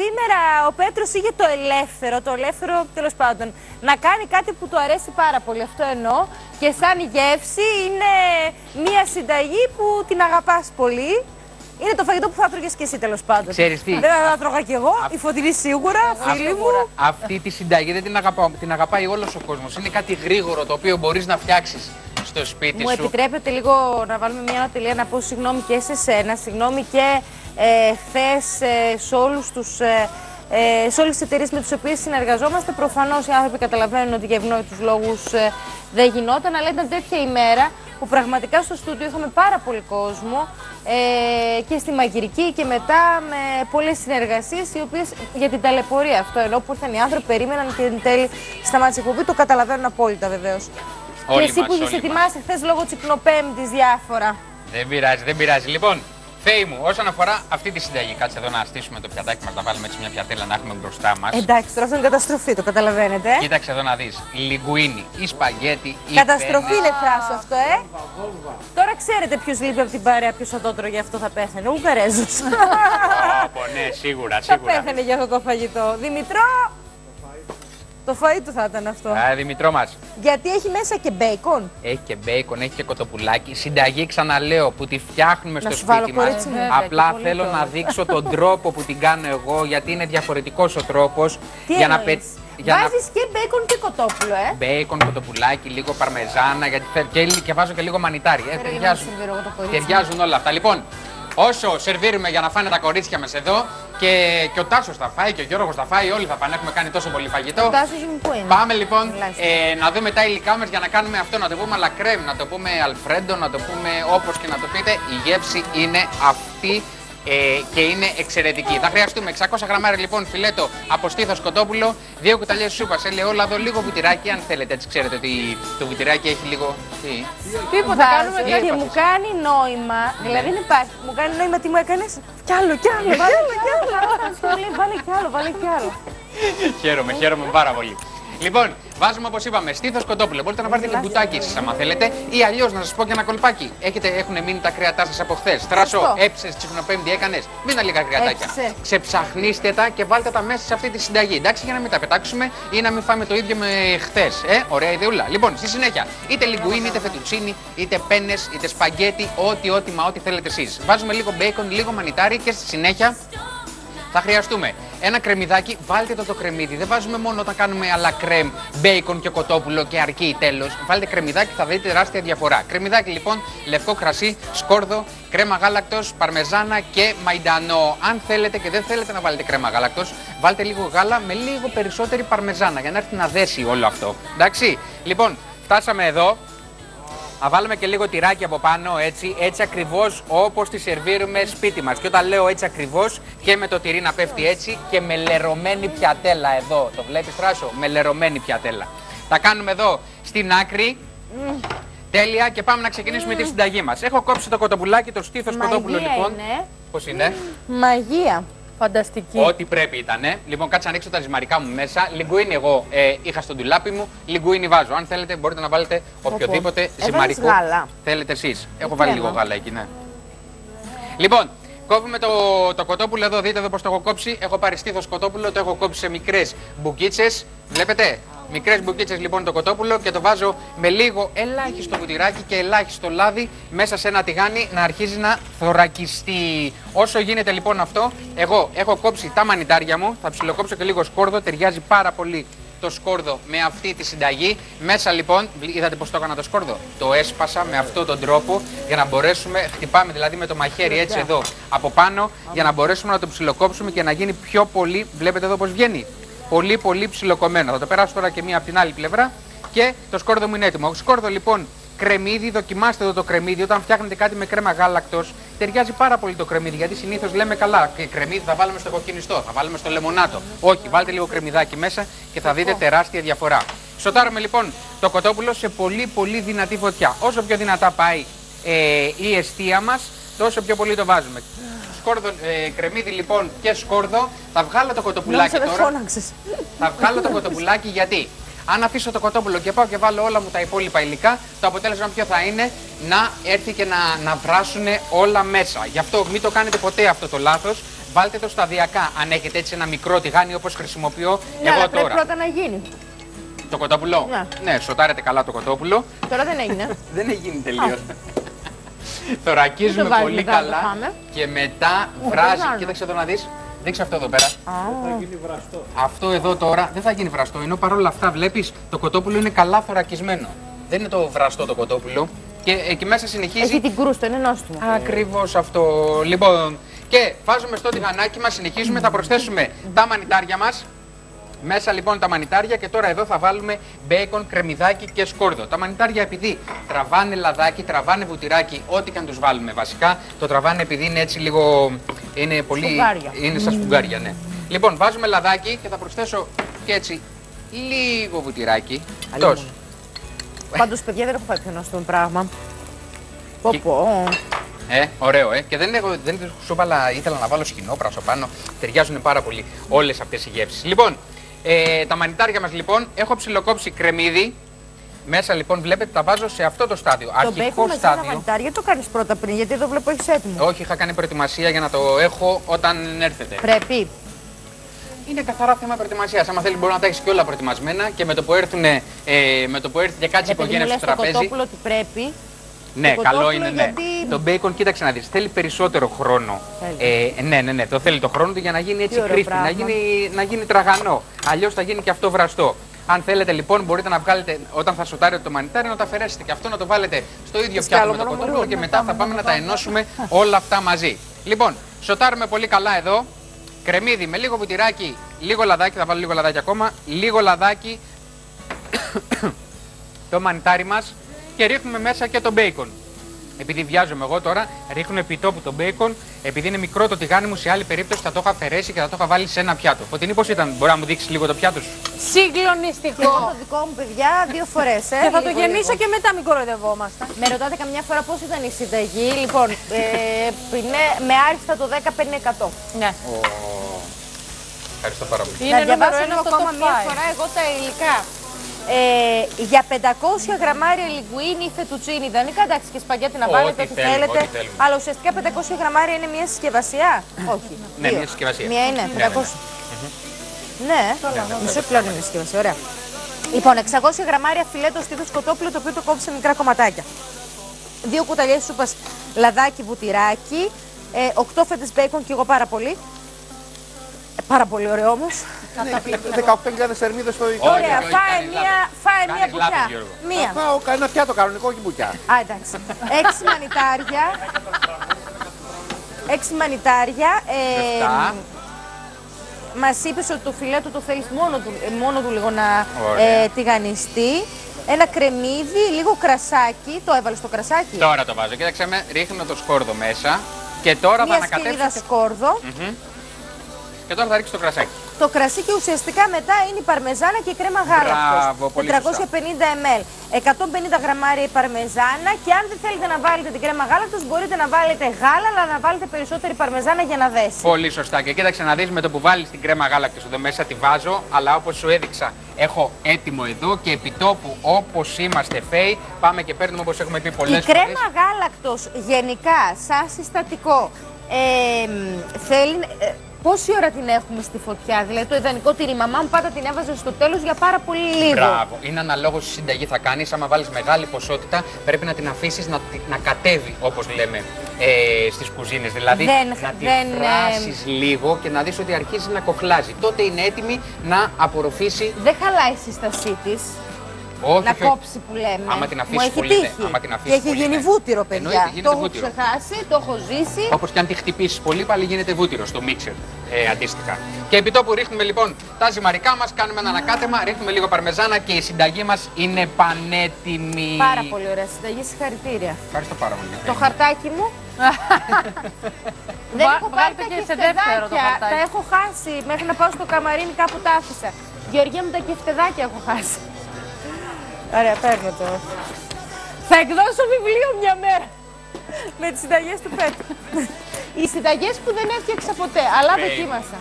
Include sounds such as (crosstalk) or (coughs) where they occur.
Σήμερα ο Πέτρος είχε το ελεύθερο, το ελεύθερο τέλος πάντων, να κάνει κάτι που του αρέσει πάρα πολύ. Αυτό εννοώ. Και σαν γεύση είναι μια συνταγή που την αγαπάς πολύ. Είναι το φαγητό που θα τρώγες και εσύ τέλος πάντων. Ξέρεις τι; Δεν θα τρώγα κι εγώ, η φωτεινή σίγουρα, φίλοι μου. Αυτή τη συνταγή δεν την, αγαπάω, την αγαπάει όλος ο κόσμος. Είναι κάτι γρήγορο το οποίο μπορείς να φτιάξεις στο σπίτι Μου σου. επιτρέπετε λίγο να βάλουμε μια ανατελεία να πω συγγνώμη και σε σένα, συγγνώμη και ε, χθες ε, σε όλους τους... Ε, ε, σε όλες τις εταιρείες με τις οποίες συνεργαζόμαστε, προφανώς οι άνθρωποι καταλαβαίνουν ότι για ευνόητους λόγους ε, δεν γινόταν, αλλά ήταν τέτοια ημέρα που πραγματικά στο στούντιο είχαμε πάρα πολύ κόσμο ε, και στη μαγειρική και μετά με πολλές συνεργασίες, οι οποίες για την ταλαιπωρία αυτό ενώ που ήρθαν οι άνθρωποι, περίμεναν και εν τέλει σταμάτησε η εκπομπή, το καταλαβαίνουν απόλυτα βεβαίως. Και Όλοι εσύ μας, που είχε όλοι μας. ετοιμάσει χθες λόγω τσικνοπέμπτης διάφορα. Δεν πειράζει, δεν πειράζει. Λοιπόν, Φέη μου, όσον αφορά αυτή τη συνταγή, κάτσε εδώ να στήσουμε το πιατάκι μας, να βάλουμε έτσι μια πιατέλα να έχουμε μπροστά μας. Εντάξει, τώρα αυτό είναι καταστροφή, το καταλαβαίνετε. ε. Κοίταξε εδώ να δεις. Λιγκουίνι ή σπαγγέτι ή. Καταστροφή πένε. είναι φράσο αυτό, ε. Τώρα ξέρετε ποιος λείπει από την παρέα, ποιος θα το τρώγε αυτό θα πέθανε. Ο Ουγγαρέζος. Όπο, ναι, σίγουρα, θα σίγουρα. πέθανε για αυτό το φαγητό. Δημητρό! Το φαΐ του θα ήταν αυτό. Α, Δημητρό μας. Γιατί έχει μέσα και μπέικον. Έχει και μπέικον, έχει και κοτοπουλάκι. Συνταγή, ξαναλέω, που τη φτιάχνουμε Να στο σου βάλω σπίτι μας. κορίτσι μου, βέβαια, Απλά και πολύ θέλω τώρα. να δείξω τον (laughs) τρόπο που την κάνω εγώ, γιατί είναι διαφορετικός ο τρόπος. Τι για να εννοείς; πε- για να Βάζεις και μπέικον και κοτόπουλο, ε; Μπέικον, κοτοπουλάκι, λίγο παρμεζάνα γιατί θε- και, και βάζω και λίγο μανιτάρι. Ε, Περίμενα να ταιριάζουν, σερβίρω εγώ το κορίτσι. ταιριάζουν όλα αυτά. Λοιπόν, όσο σερβίρουμε για να φάνε τα κορίτσια μας εδώ και, και ο Τάσος θα φάει και ο Γιώργος θα φάει, όλοι θα πάνε. Έχουμε κάνει τόσο πολύ φαγητό. Ο Τάσος μου πού είναι; Πάμε λοιπόν Τουλάχιστον. ε, να δούμε τα υλικά μας για να κάνουμε αυτό. Να το πούμε αλακρέμ, να το πούμε αλφρέντο, να το πούμε όπως και να το πείτε. Η γεύση είναι αυτή ε, και είναι εξαιρετική. Θα χρειαστούμε 600 γραμμάρια λοιπόν φιλέτο από στήθο κοτόπουλο, δύο κουταλιές σούπας ελαιόλαδο, λίγο βουτυράκι. Αν θέλετε, έτσι ξέρετε ότι το βουτυράκι έχει λίγο. Τι; Τίποτα. κάνουμε Και κάτι. μου κάνει νόημα, δηλαδή δεν υπάρχει. Μου κάνει νόημα τι μου έκανες; Κι άλλο, κι άλλο, βάλε κι άλλο. Σου λέει, Βάλε κι άλλο, βάλε κι άλλο. χαίρομαι, χαίρομαι πάρα πολύ. Λοιπόν, βάζουμε όπως είπαμε στήθος κοτόπουλο. Μπορείτε να βάλετε και μπουτάκι εσεί, άμα θέλετε. Ή αλλιώς να σας πω και ένα κολπάκι. Έχετε, έχουν μείνει τα κρέατά σας από χθες. Θράσο, Αυτό. έψες, τσικνοπέμπτη έκανες. Μην τα λίγα κρεατάκια. Έψες. Ξεψαχνίστε τα και βάλτε τα μέσα σε αυτή τη συνταγή. Εντάξει, για να μην τα πετάξουμε ή να μην φάμε το ίδιο με χθες. Ε, ωραία ιδεούλα. Λοιπόν, στη συνέχεια, είτε λιγκουίνι, είτε φετουτσίνι, είτε πένες, είτε σπαγκέτι, ό,τι, ό,τι, μα ό,τι θέλετε εσείς. Βάζουμε λίγο μπέικον, λίγο μανιτάρι και στη συνέχεια θα χρειαστούμε ένα κρεμμυδάκι. Βάλτε το το κρεμμύδι. Δεν βάζουμε μόνο όταν κάνουμε αλα κρέμ, μπέικον και κοτόπουλο και αρκεί τέλος. Βάλτε κρεμμυδάκι, θα δείτε τεράστια διαφορά. Κρεμμυδάκι λοιπόν, λευκό κρασί, σκόρδο, κρέμα γάλακτος, παρμεζάνα και μαϊντανό. Αν θέλετε και δεν θέλετε να βάλετε κρέμα γάλακτος, βάλτε λίγο γάλα με λίγο περισσότερη παρμεζάνα για να έρθει να δέσει όλο αυτό. Εντάξει. Λοιπόν, φτάσαμε εδώ. Να βάλουμε και λίγο τυράκι από πάνω, έτσι, έτσι ακριβώς όπως τη σερβίρουμε σπίτι μας. Και όταν λέω έτσι ακριβώς, και με το τυρί να πέφτει έτσι και με λερωμένη πιατέλα εδώ. Το βλέπεις, Τράσο, με λερωμένη πιατέλα. Τα κάνουμε εδώ στην άκρη. Τέλεια και πάμε να ξεκινήσουμε τη συνταγή μας. Έχω κόψει το κοτοπουλάκι, το στήθος κοτόπουλο Μαγεία λοιπόν. είναι. Πώς είναι, Μαγεία. Φανταστική. Ό,τι πρέπει ήταν. Λοιπόν, κάτσε να ανοίξω τα ζυμαρικά μου μέσα. Λιγκουίνι εγώ ε, είχα στο ντουλάπι μου. Λιγκουίνι βάζω. Αν θέλετε, μπορείτε να βάλετε οποιοδήποτε Έβαλες ζυμαρικό γάλα. θέλετε εσείς. Έχω Τι βάλει θέμα. λίγο γάλα εκεί, ναι. Λοιπόν, κόβουμε το, το κοτόπουλο εδώ. Δείτε εδώ πώς το έχω κόψει. Έχω πάρει στήθος κοτόπουλο, το έχω κόψει σε μικρές μπουκίτσες. Βλέπετε; Μικρές μπουκίτσες λοιπόν το κοτόπουλο και το βάζω με λίγο ελάχιστο βουτυράκι και ελάχιστο λάδι μέσα σε ένα τηγάνι να αρχίζει να θωρακιστεί. Όσο γίνεται λοιπόν αυτό, εγώ έχω κόψει τα μανιτάρια μου, θα ψιλοκόψω και λίγο σκόρδο, ταιριάζει πάρα πολύ το σκόρδο με αυτή τη συνταγή. Μέσα λοιπόν, είδατε πώς το έκανα το σκόρδο; Το έσπασα με αυτόν τον τρόπο για να μπορέσουμε, χτυπάμε δηλαδή με το μαχαίρι έτσι εδώ από πάνω, για να μπορέσουμε να το ψιλοκόψουμε και να γίνει πιο πολύ. Βλέπετε εδώ πώς βγαίνει. Πολύ πολύ ψιλοκομμένο. Θα το περάσω τώρα και μία από την άλλη πλευρά και το σκόρδο μου είναι έτοιμο. Σκόρδο λοιπόν κρεμμύδι, δοκιμάστε εδώ το κρεμμύδι. Όταν φτιάχνετε κάτι με κρέμα γάλακτος, ταιριάζει πάρα πολύ το κρεμμύδι. Γιατί συνήθως λέμε καλά, και κρεμμύδι θα βάλουμε στο κοκκινιστό, θα βάλουμε στο λεμονάτο. Όχι, βάλτε λίγο κρεμμυδάκι μέσα και θα δείτε τεράστια διαφορά. Σοτάρουμε λοιπόν το κοτόπουλο σε πολύ πολύ δυνατή φωτιά. Όσο πιο δυνατά πάει ε, η αιστεία μας, τόσο πιο πολύ το βάζουμε. Σκόρδο, ε, κρεμμύδι λοιπόν και σκόρδο. Θα βγάλω το κοτοπουλάκι Νόμιζα με τώρα. φώναξες. Θα βγάλω το κοτοπουλάκι γιατί αν αφήσω το κοτόπουλο και πάω και βάλω όλα μου τα υπόλοιπα υλικά, το αποτέλεσμα ποιο θα είναι; Να έρθει και να, να βράσουν όλα μέσα. Γι' αυτό μην το κάνετε ποτέ αυτό το λάθος. Βάλτε το σταδιακά. Αν έχετε έτσι ένα μικρό τηγάνι όπως χρησιμοποιώ Ναι, εγώ αλλά πρέπει τώρα. πρώτα να γίνει. Το κοτόπουλο; Ναι. ναι, σοτάρετε καλά το κοτόπουλο. Τώρα δεν έγινε. (laughs) Δεν έχει γίνει τελείω. (laughs) Θωρακίζουμε Μην το βάζεις πολύ μετά, το καλά φάμε. και μετά Ω, βράζει. δεν Κοίταξε εδώ να δεις. Δείξε αυτό εδώ πέρα. Α, Αυτό εδώ τώρα δεν θα γίνει βραστό. Ενώ παρόλα αυτά βλέπεις το κοτόπουλο είναι καλά θωρακισμένο. Δεν είναι το βραστό το κοτόπουλο. Και εκεί μέσα συνεχίζει. Έχει την κρούστα, είναι νόστιμο. Ακριβώς αυτό. Λοιπόν, και βάζουμε στο τηγανάκι μας, συνεχίζουμε, θα προσθέσουμε τα μανιτάρια μας. Μέσα λοιπόν τα μανιτάρια και τώρα εδώ θα βάλουμε μπέικον, κρεμμυδάκι και σκόρδο. Τα μανιτάρια επειδή τραβάνε λαδάκι, τραβάνε βουτυράκι, ό,τι και αν τους βάλουμε βασικά, το τραβάνε επειδή είναι έτσι λίγο, είναι πολύ... Σφουγγάρια. Είναι σαν σφουγγάρια, ναι. Λοιπόν, βάζουμε λαδάκι και θα προσθέσω και έτσι λίγο βουτυράκι. Αλλήμον. Τόσο. Πάντως, παιδιά, δεν έχω φάει πιο νόστιμο πράγμα. Πω Και- πω. Ε, ωραίο, ε. Και δεν, έχω, δεν σου έβαλα, ήθελα να βάλω σκηνόπρασο πάνω. Ταιριάζουν πάρα πολύ όλες αυτές οι γεύσεις. Λοιπόν, ε, τα μανιτάρια μας λοιπόν έχω ψιλοκόψει κρεμμύδι. Μέσα λοιπόν βλέπετε τα βάζω σε αυτό το στάδιο. Το Αρχικό μπέικον με τα στάδιο. μανιτάρια το κάνεις πρώτα πριν, γιατί εδώ βλέπω έχεις έτοιμο. Όχι, είχα κάνει προετοιμασία για να το έχω όταν έρθετε. Πρέπει. Είναι καθαρά θέμα προετοιμασίας. Άμα θέλεις, μπορεί να τα έχεις και όλα προετοιμασμένα και με το που, έρθουν, ε, με το που έρθει και κάτσει η Επειδή μου οικογένεια λες στο το τραπέζι. κοτόπουλο ότι πρέπει. Ναι, Το καλό κοτόπουλο είναι, ναι. γιατί- Το μπέικον, κοίταξε να δεις, θέλει περισσότερο χρόνο. Θέλει. Ε, ναι, ναι, ναι, το θέλει το χρόνο του για να γίνει έτσι ωραίο κρύφτη, να πράγμα. γίνει, να γίνει τραγανό. Αλλιώς θα γίνει και αυτό βραστό. Αν θέλετε λοιπόν, μπορείτε να βγάλετε όταν θα σοτάρετε το μανιτάρι να το αφαιρέσετε και αυτό να το βάλετε στο ίδιο Σκάλο, πιάτο με το μόνο κοτόπουλο μόνο, και να μετά πάμε, θα πάμε να να τα πάμε. ενώσουμε όλα αυτά μαζί. Λοιπόν, σοτάρουμε πολύ καλά εδώ. Κρεμμύδι με λίγο βουτυράκι, λίγο λαδάκι, θα βάλω λίγο λαδάκι ακόμα, λίγο λαδάκι, (coughs) το μανιτάρι μας και ρίχνουμε μέσα και το μπέικον. Επειδή βιάζομαι εγώ τώρα, ρίχνω επί τόπου το μπέικον. Επειδή είναι μικρό το τηγάνι μου, σε άλλη περίπτωση θα το είχα αφαιρέσει και θα το είχα βάλει σε ένα πιάτο. Φωτεινή, πώ ήταν, μπορεί να μου δείξει λίγο το πιάτο σου; Και εγώ Συγκλονιστικό. το δικό μου παιδιά δύο φορές. Ε, Και θα το λίγο, γεμίσω λίγο. και μετά μην κοροϊδευόμαστε. Με ρωτάτε καμιά φορά πώς ήταν η συνταγή. Λοιπόν, ε, είναι με άριστα το 10-50%. Ναι. Ευχαριστώ πάρα πολύ. Είναι να διαβάσω νούμερο ένα λίγο στο ακόμα top μία five. φορά εγώ τα υλικά. Ε, για 500 γραμμάρια λιγκουίνι ή φετουτσίνι ιδανικά, εντάξει και σπαγγέτι να Ό,τι βάλετε ό,τι θέλουμε, θέλετε. ό,τι θέλουμε. Αλλά ουσιαστικά 500 γραμμάρια είναι μια συσκευασία; Όχι. Ναι, δύο. μια συσκευασία. Μία είναι, Ναι, ναι, 500. Ναι, μισό πλέον είναι συσκευασία, ωραία. Λοιπόν, 600 γραμμάρια φιλέτο στήθος κοτόπουλο το οποίο το κόβει σε μικρά κομματάκια. Δύο κουταλιές σούπας λαδάκι βουτυράκι. Ε, 8 φέτες μπέικον και εγώ πάρα πολύ. Ε, πάρα πολύ ωραίο όμως. 18.000 θερμίδες στο Όχι, Ωραία, όχι, φάε κάνεις μία, λάθος. φάε μία Κάνεις λάθος, μπουκιά. Γιώργο. Μία. Πάω κανένα πιάτο κανονικό, όχι μπουκιά. Α, εντάξει. Έξι μανιτάρια. Έξι μανιτάρια. Ε, Εφτά. Μας είπες ότι το φιλέτο το θέλεις μόνο του, ε, μόνο του λίγο να Ωραία. ε, τηγανιστεί. Ένα κρεμμύδι, λίγο κρασάκι. Το έβαλες στο κρασάκι; Τώρα το βάζω. Κοίταξε με, ρίχνω το σκόρδο μέσα και τώρα θα Μία ανακατέψω. σκυλίδα σκόρδο. Και τώρα θα ρίξω το κρασάκι. Το κρασί και ουσιαστικά μετά είναι η παρμεζάνα και η κρέμα γάλακτος. Μπράβο, πολύ 450 ml. 150 γραμμάρια η παρμεζάνα και αν δεν θέλετε να βάλετε την κρέμα γάλακτος μπορείτε να βάλετε γάλα αλλά να βάλετε περισσότερη παρμεζάνα για να δέσει. Πολύ σωστά. Και κοίταξε να δεις με το που βάλεις την κρέμα γάλακτος εδώ μέσα τη βάζω, αλλά όπως σου έδειξα έχω έτοιμο εδώ και επιτόπου όπως είμαστε φέοι πάμε και παίρνουμε όπως έχουμε πει Η πολλές κρέμα φορές. γάλακτος γενικά σαν συστατικό ε, μ, θέλει... ε, Πόση ώρα την έχουμε στη φωτιά, δηλαδή το ιδανικό τυρί. Η μαμά μου πάντα την έβαζε στο τέλος για πάρα πολύ λίγο. Μπράβο. Είναι αναλόγως στη συνταγή θα κάνεις. Άμα βάλεις μεγάλη ποσότητα, πρέπει να την αφήσεις να, τη- να κατέβει, όπως λέμε, ε, στις κουζίνες. Δηλαδή Δεν- να τη δεν, ε, φράσεις λίγο και να δεις ότι αρχίζει να κοχλάζει. Τότε είναι έτοιμη να απορροφήσει. Δεν χαλάει η σύστασή της. Όχι, να όχι, κόψει που λέμε. Άμα την Μου αφήσεις έχει πολύ, ναι. τύχει. Άμα την αφήσεις και έχει πολύ, γίνει ναι. βούτυρο, παιδιά. Εννοείται, γίνεται το έχω βούτυρο. ξεχάσει, το έχω ζήσει. Όπως και αν τη χτυπήσεις πολύ, πάλι γίνεται βούτυρο στο μίξερ. Ε, αντίστοιχα. Και επί τόπου ρίχνουμε λοιπόν τα ζυμαρικά μας, κάνουμε ένα ανακάτεμα, ρίχνουμε λίγο παρμεζάνα και η συνταγή μας είναι πανέτοιμη. Πάρα πολύ ωραία συνταγή, συγχαρητήρια. Ευχαριστώ πάρα πολύ. Το χαρτάκι μου. (laughs) Δεν Βα- έχω πάρει βγάλτε τα και σε δεύτερο το κεφτεδάκια. χαρτάκι. Τα έχω χάσει. Μέχρι να πάω στο καμαρίνι κάπου τα άφησα. Γεωργία μου τα κεφτεδάκια έχω χάσει. Ωραία, παίρνω το. Θα εκδώσω βιβλίο μια μέρα. Με τις συνταγές του Πέτρου. Οι συνταγές που δεν έφτιαξα ποτέ, αλλά Φέι. δοκίμασα.